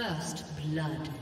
First blood.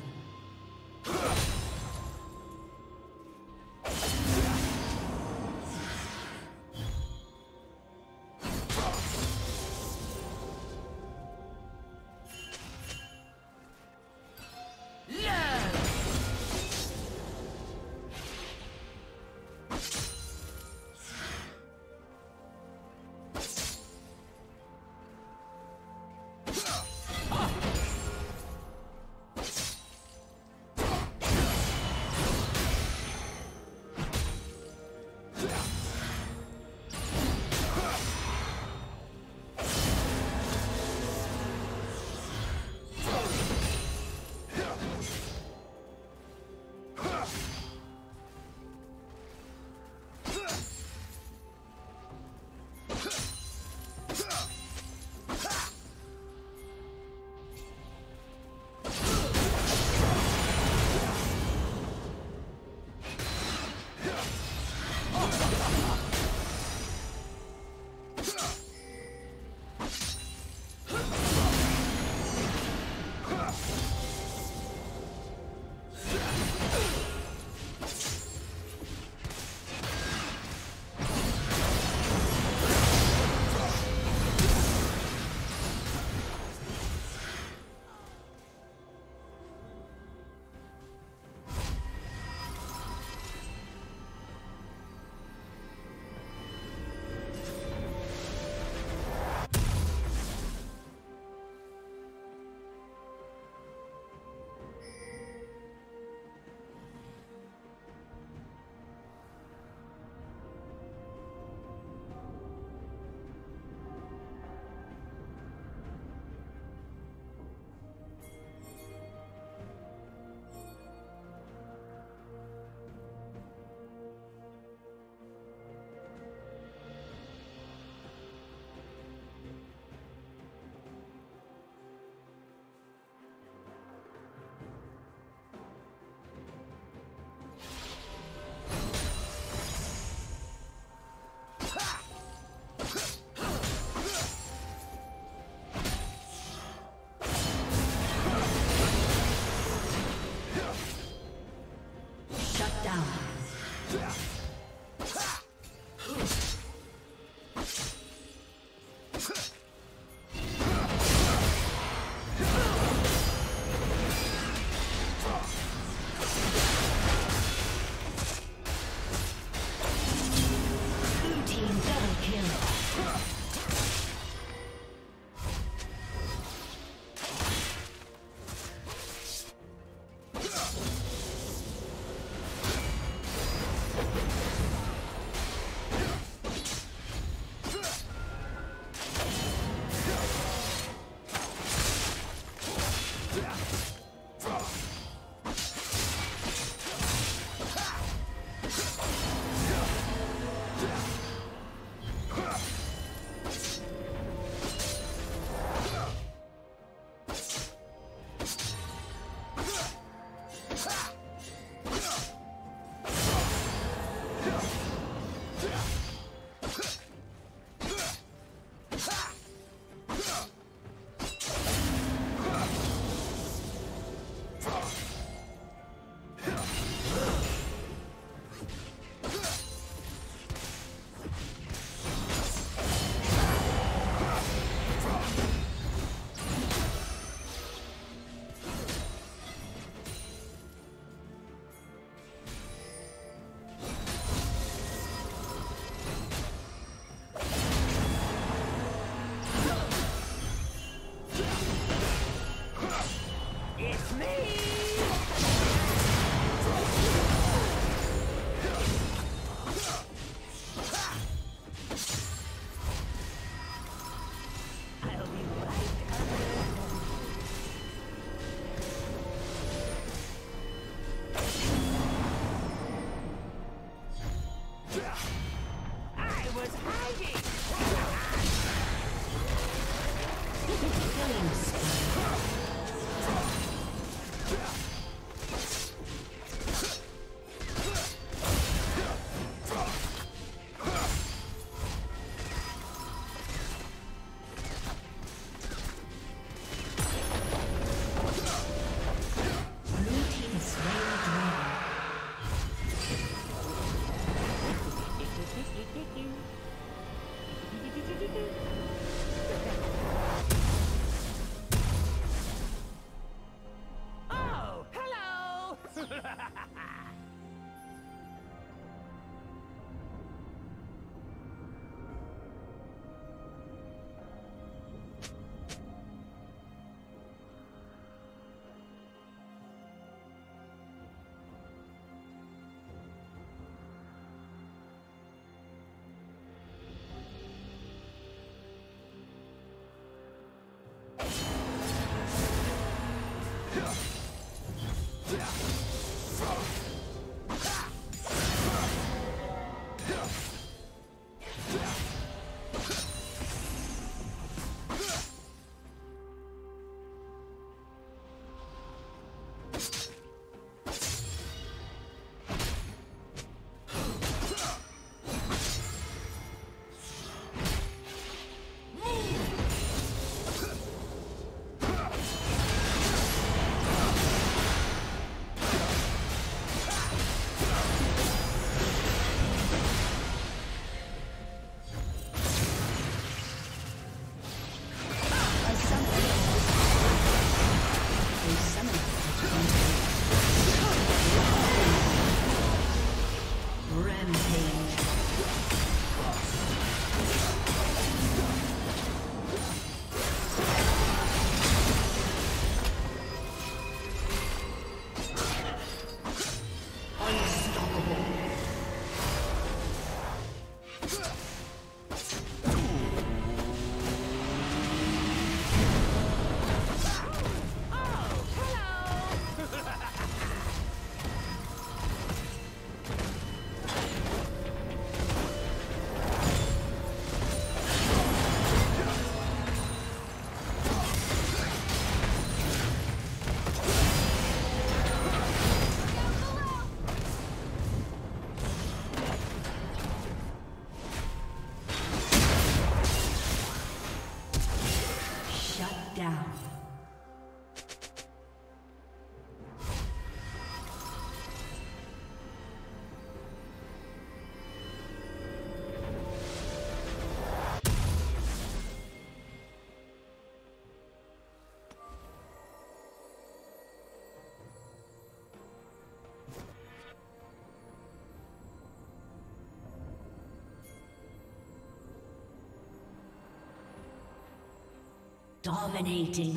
Dominating.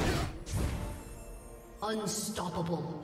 Unstoppable.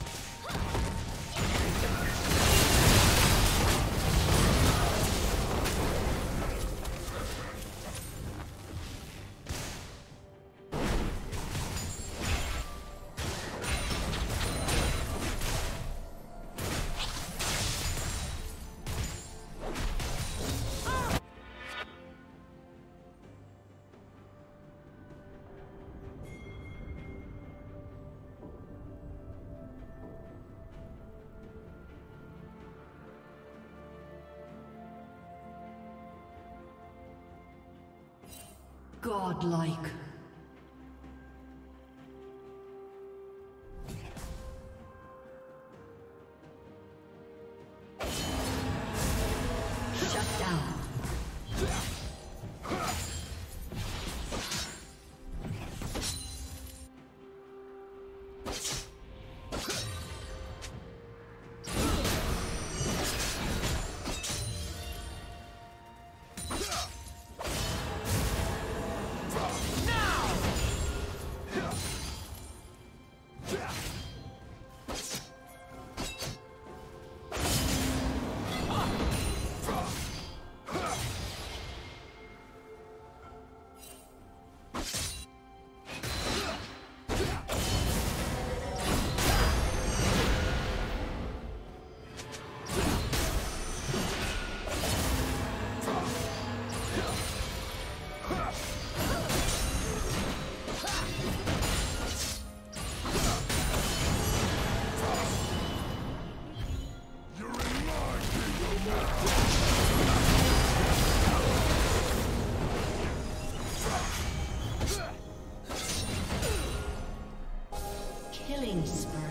Godlike. Killing spree.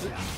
Red